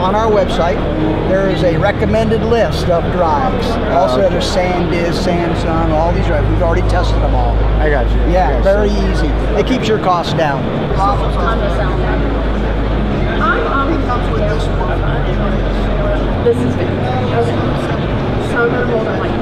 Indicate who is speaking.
Speaker 1: on our website, there is a recommended list of drives. Ah, also, there's SanDisk, Samsung, all these drives. We've already tested them all.
Speaker 2: I got you.
Speaker 1: Yeah,
Speaker 2: Yes.
Speaker 1: very easy. It keeps your costs down.
Speaker 3: This is good. Okay. So I'm gonna hold it like this.